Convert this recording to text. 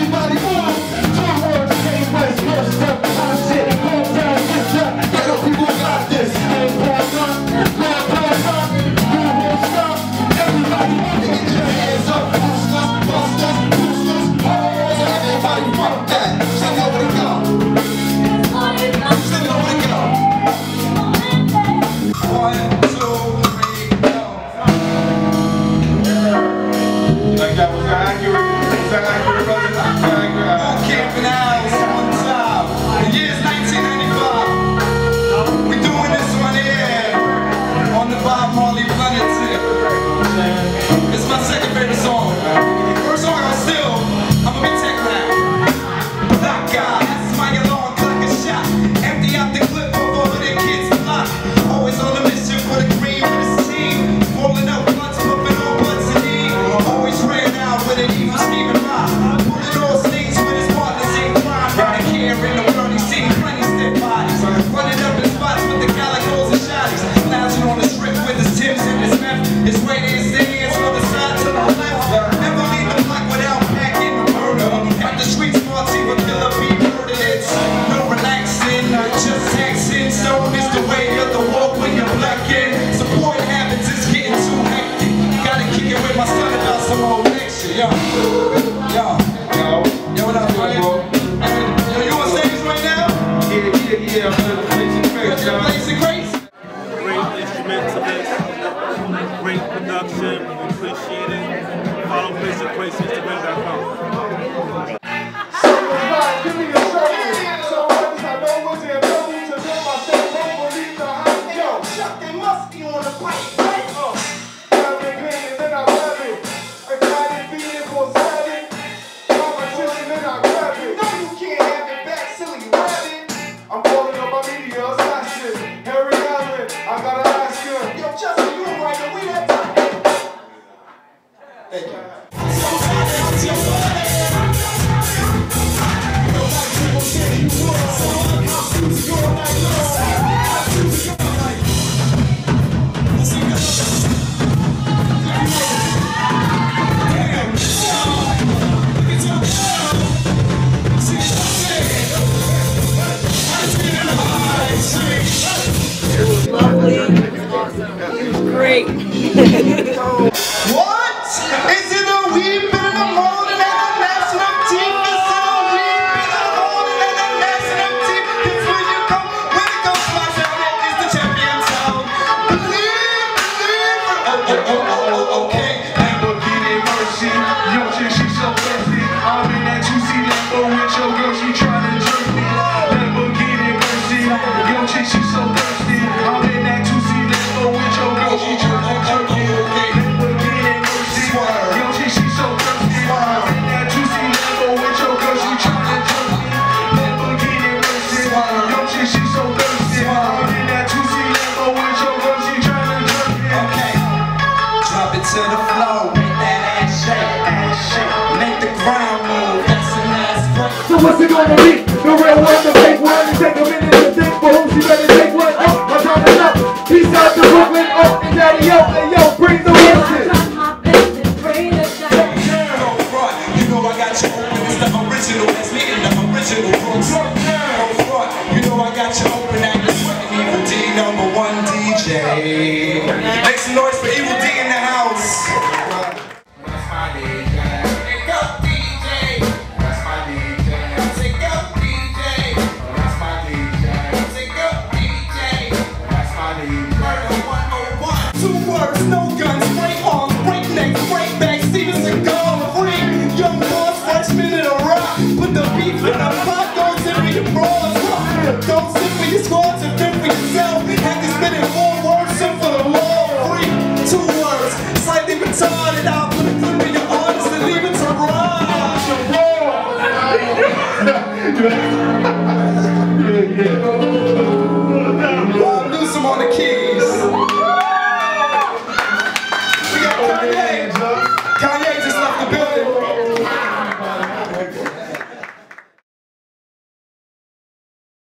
everybody getting is the way of the walk when you're black in. Support habits is getting too hectic. Gotta kick it with my son about some old next shit, yo. Yo. Yo. Yo, what up, man? Yo, you on stage right now? Yeah, yeah, yeah. I'm gonna Plates & Crates, Great instrumentalist. Great production. Appreciate it. Follow Place Instagram.com. 네. What's it gonna be? The real one, the fake one. It take a minute to think for whom she better take one up. my time is up. Peace out to Brooklyn up and daddy up. And yo, bring the horses. Original, that's me in the original Front. You know I got your grande.